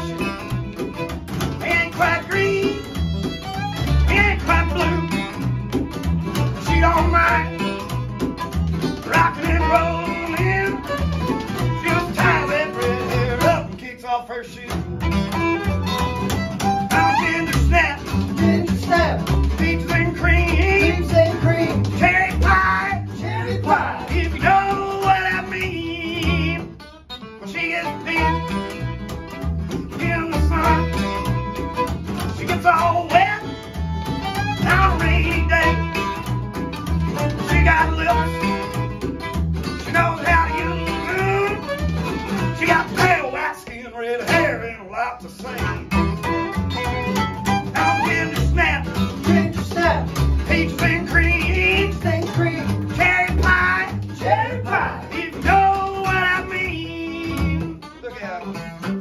lush. He ain't quite green. He ain't quite blue. She don't mind rockin' and rollin'. She'll tie that red hair up and kicks off her shoe. I'm snap. Ginger snap. And cream. Cherry pie. Cherry pie. If you know what I mean. Well, she is pink. Gets wet on a rainy day. She got lips, she knows how to use them. She got pale white skin, red hair, and a lot to say. I'm ginger snap, Ginger snap, peaches and cream, peach and cream, cherry pie. cherry pie. You know what I mean. Look out.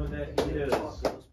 Gentlemen, that is